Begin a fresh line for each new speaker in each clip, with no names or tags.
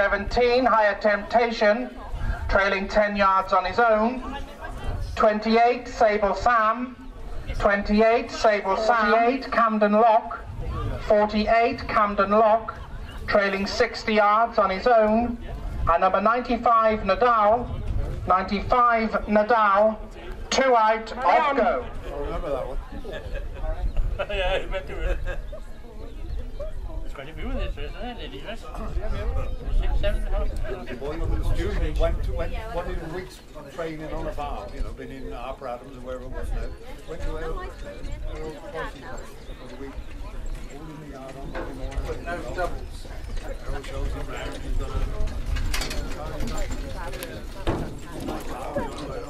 17, Higher Temptation, trailing 10 yards on his own. 28, Sable Sam. 28, Sable Sam. 48, Camden Lock. 48, Camden Lock, trailing 60 yards on his own. And number 95, Nadal. 95, Nadal. Two out, off go.
I remember that one.
ja, ik ben toen. Few in this isn't it? Right? Six, seven, half.
Boy, when the student went to went one in weeks training on a farm, you know, been in Harper Adams and wherever it was now. Went to Earl Crossing for the week. All in the yard on Monday morning. But no doubles. Earl shows him round. He's got a.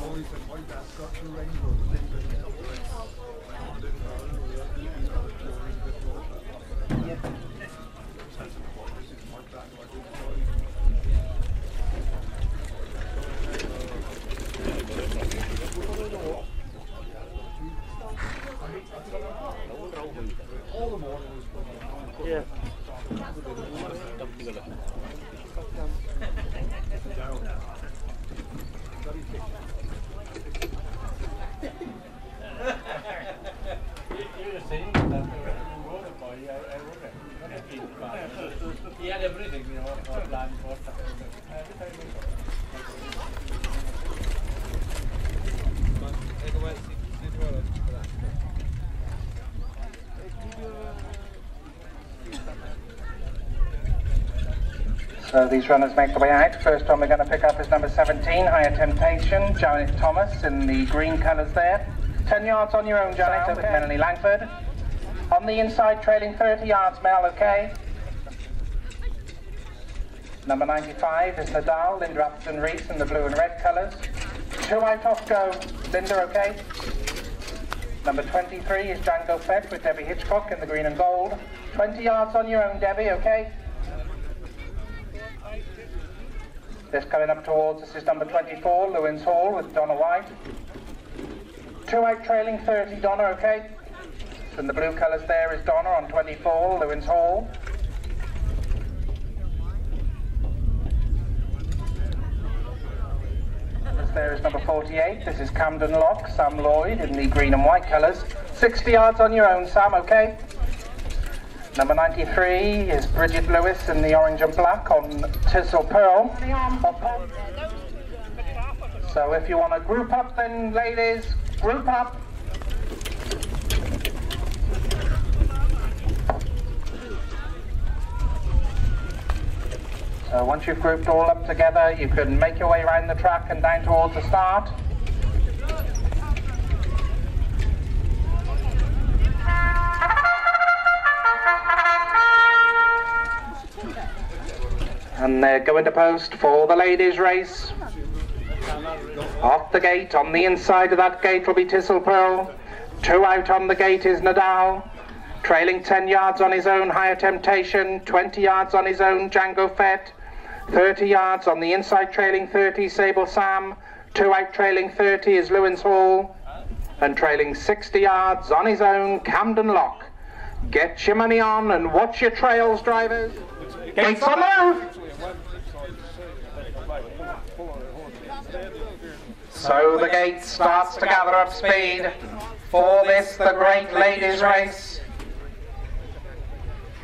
Always said, "Why that's got two rainbows."
Yeah. He had everything, you know, for land, for
So these runners make their way out. First one we're going to pick up is number 17, Higher Temptation, Janet Thomas in the green colours there. 10 yards on your own, Janet, with Melanie Langford. On the inside, trailing 30 yards, Mel, okay? Number 95 is Nadal, Linda Upton Reese in the blue and red colours. Two out off go, Linda, okay? Number 23 is Django Fett with Debbie Hitchcock in the green and gold. 20 yards on your own, Debbie, okay? This coming up towards us is number 24, Lewins Hall with Donna White. Two out trailing 30, Donna, okay? So in the blue colours there is Donna on 24, Lewins Hall. There is number 48, this is Camden Lock, Sam Lloyd in the green and white colours. 60 yards on your own, Sam, okay? Number 93 is Bridget Lewis in the orange and black on Tizzle Pearl. So if you want to group up then ladies, group up. So once you've grouped all up together, you can make your way around the track and down towards the start. And they're going to post for the ladies' race. Off the gate, on the inside of that gate will be Tissel Pearl. Two out on the gate is Nadal. Trailing 10 yards on his own, Higher Temptation. 20 yards on his own, Django Fett. 30 yards on the inside, trailing 30, Sable Sam. Two out, trailing 30 is Lewins Hall. And trailing 60 yards on his own, Camden Lock. Get your money on and watch your trails, drivers. Gates on move! So the gate starts to gather up speed for this, the great ladies' race.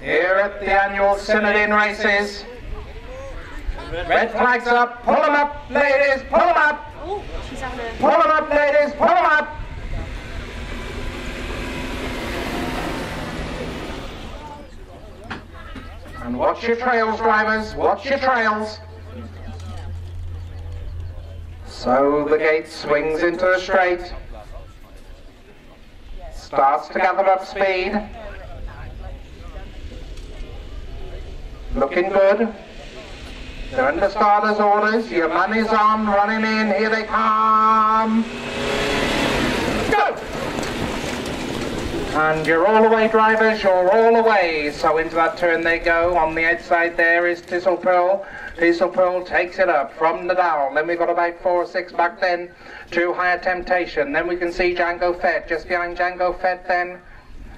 Here at the annual Synod Inn races. Red flags up, pull them up, ladies, pull them up. Pull them up, ladies, pull them up. And watch your trails, drivers, watch your trails. So the gate swings into the straight. Starts to gather up speed. Looking good. They're under starter's orders. Your money's on, running in. Here they come. Go! And you're all away, drivers. You're all away. So into that turn they go. On the outside there is Tissel Pearl. Tissel Pearl takes it up from the Nadal. Then we've got about four or six back then to Higher Temptation. Then we can see Django Fett. Just behind Django Fett then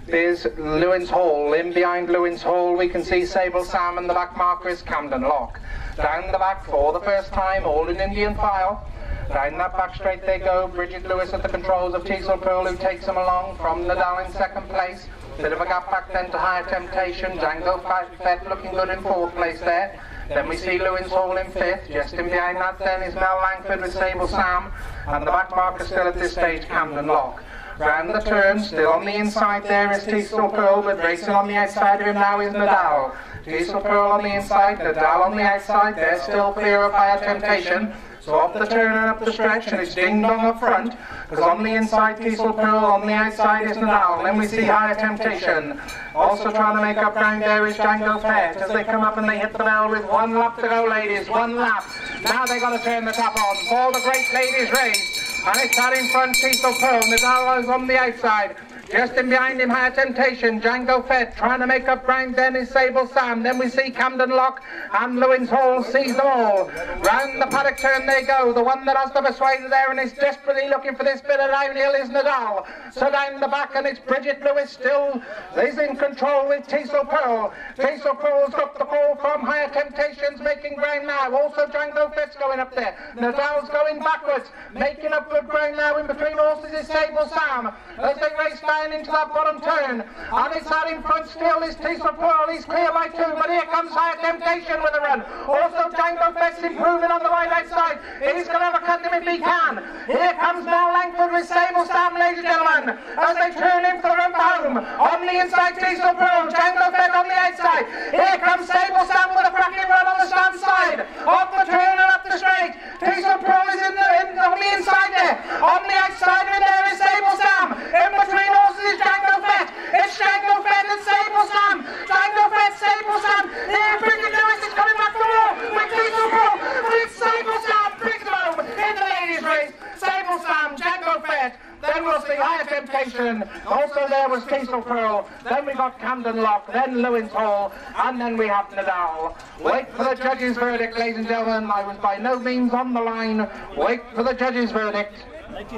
is Lewins Hall. In behind Lewins Hall, we can see Sable Sam and the back marker is Camden Lock. Down the back for the first time, all in Indian file. Down that back straight they go. Bridget Lewis at the controls of Teasel Pearl, who takes them along from Nadal in second place. Bit of a gap back then to Higher Temptation. Django Fett looking good in fourth place there. Then we see Lewins Hall in fifth. Just in behind that then is Mel Langford with Sable Sam. And the back marker still at this stage, Camden Lock. Round the turn, still on the inside there is Teasel Pearl, but racing on the outside of him now is Nadal. Teasel Pearl on the inside, Nadal on the outside, they're still clear of higher temptation. So off the turn and up the stretch, and it's ding dong up front, because on the inside Teasel Pearl, on the outside is Nadal. And then we see higher temptation. Also trying to make up ground there is Django Fett as they come up and they hit the bell with one lap to go, ladies, one lap. Now they got to turn the tap on. For the great ladies race. And it's out in front, Teasel Pearl. Nadal is on the outside. Just in behind him, Higher Temptation, Django Fett, trying to make up ground, then is Sable Sam. Then we see Camden Lock and Lewins Hall sees them all. Round the paddock turn they go. The one that has the persuader there and is desperately looking for this bit of downhill is Nadal. So down the back and it's Bridget Lewis still is in control with Teasel Pearl. Teasel Pearl's got the call from Higher Temptations making ground now. Also Django Fett's going up there. Nadal's going backwards, making up good ground now in between horses is Sable Sam. As they race into that bottom turn. On his side in front still is Teasel Pearl. He's clear by two, but here comes Higher Temptation with a run. Also Django Fett's improving on the right hand side. He's going to overcut him if he can. Here comes Mel Langford with Sable Sam, ladies and gentlemen, as they turn in for the run home. On the inside, Teasel Pearl. Django Fett on the outside. Here comes Sable Sam with a cracking run on the stand side. Off the turn and up the straight. Teasel Pearl is in the, in, on the inside there. On the outside of it there is Sable Sam. In between horses is Django Fett. It's Django Fett and Sable Sam. Django Fett, Sable Sam. Here, Bridget Lewis is coming back for more. With Teasel Pearl. But it's Sable Sam. Brings them home in the ladies' race. Sable Sam, Django Fett. Then we'll see Higher Temptation. Also there was Teasel Pearl. Then we got Camden Lock. Then Lewins Hall. And then we have Nadal. Wait for the judge's verdict, ladies and gentlemen. I was by no means on the line. Wait for the judge's verdict.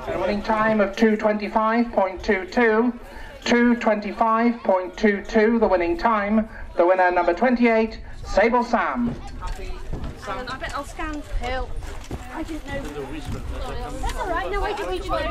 Winning time of 225.22. 225.22, the winning time. The winner, number 28, Sable Sam.
I bet I'll scan Pearl. I didn't know. That's alright, no, I didn't reach my